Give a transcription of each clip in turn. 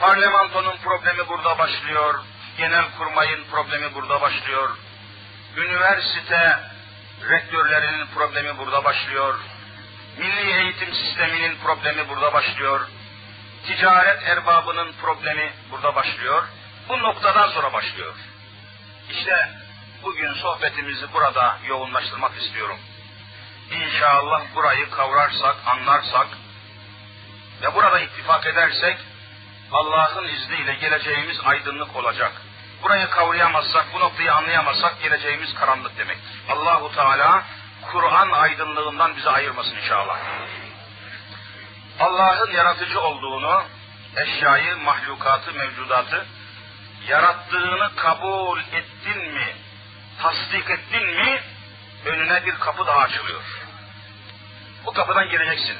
Parlamentonun problemi burada başlıyor. Genel kurmayın problemi burada başlıyor. Üniversite rektörlerinin problemi burada başlıyor. Milli eğitim sisteminin problemi burada başlıyor. Ticaret erbabının problemi burada başlıyor. Bu noktadan sonra başlıyor. İşte bugün sohbetimizi burada yoğunlaştırmak istiyorum. İnşallah burayı kavrarsak, anlarsak ve burada ittifak edersek Allah'ın izniyle geleceğimiz aydınlık olacak. Burayı kavrayamazsak, bu noktayı anlayamazsak geleceğimiz karanlık demek. Allahu Teala Kur'an aydınlığından bizi ayırmasın inşallah. Allah'ın yaratıcı olduğunu, eşyayı, mahlukatı, mevcudatı yarattığını kabul ettin mi, tasdik ettin mi, önüne bir kapı daha açılıyor. Bu kapıdan gireceksin.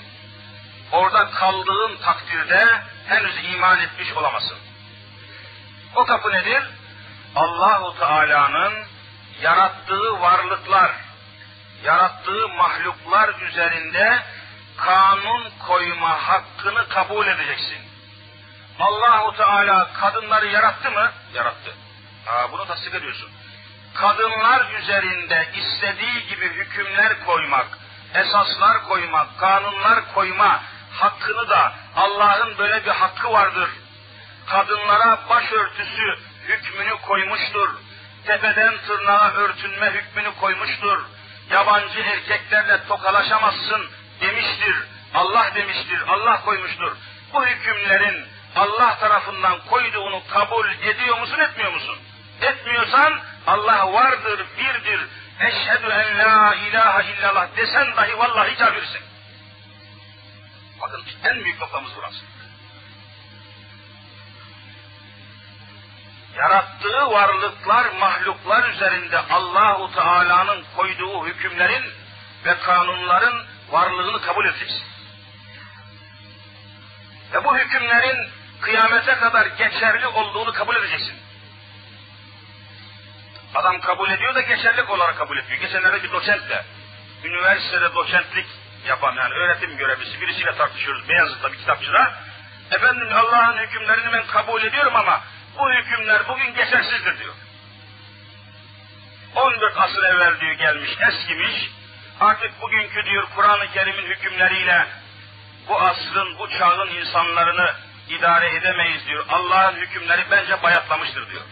Orada kaldığın takdirde henüz iman etmiş olamazsın. O kapı nedir? Allahu Teala'nın yarattığı varlıklar, yarattığı mahluklar üzerinde kanun koyma hakkını kabul edeceksin. Allahu Teala kadınları yarattı mı? Yarattı. Aa, bunu tasdik ediyorsun. Kadınlar üzerinde istediği gibi hükümler koymak, esaslar koymak, kanunlar koyma hakkını da Allah'ın böyle bir hakkı vardır. Kadınlara başörtüsü hükmünü koymuştur. Tepeden tırnağa örtünme hükmünü koymuştur. Yabancı erkeklerle tokalaşamazsın demiştir. Allah demiştir, Allah koymuştur. Bu hükümlerin Allah tarafından koyduğunu kabul ediyor musun, etmiyor musun? Etmiyorsan Allah vardır, birdir. Eşhedü en la ilahe illallah desen dahi vallahi kafirsin. En büyük noktamız burası. Yarattığı varlıklar, mahluklar üzerinde Allahu Teala'nın koyduğu hükümlerin ve kanunların varlığını kabul edeceksin. Ve bu hükümlerin kıyamete kadar geçerli olduğunu kabul edeceksin. Adam kabul ediyor da geçerlik olarak kabul ediyor. Geçenlerde bir doçentle, üniversitede doçentlik yapan yani öğretim görevlisi birisiyle tartışıyoruz Beyazıt'ta bir kitapçıda. Efendim Allah'ın hükümlerini ben kabul ediyorum ama bu hükümler bugün geçersizdir diyor. 14 asır evvel diyor gelmiş, eskimiş. Artık bugünkü diyor Kur'an-ı Kerim'in hükümleriyle bu asrın, bu çağın insanlarını idare edemeyiz diyor. Allah'ın hükümleri bence bayatlamıştır diyor.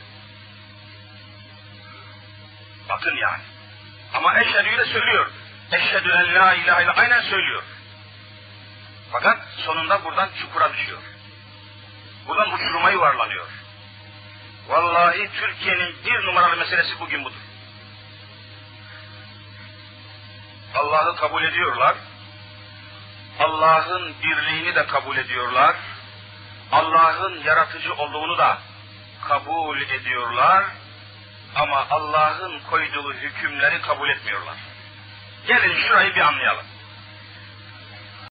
Bakın yani. Ama eşhedüyle söylüyor. Eşhedü en la ilahe illallah aynen söylüyor. Fakat sonunda buradan çukura düşüyor. Buradan uçuruma yuvarlanıyor. Vallahi Türkiye'nin bir numaralı meselesi bugün budur. Allah'ı kabul ediyorlar. Allah'ın birliğini de kabul ediyorlar. Allah'ın yaratıcı olduğunu da kabul ediyorlar. Ama Allah'ın koyduğu hükümleri kabul etmiyorlar. Gelin şurayı bir anlayalım.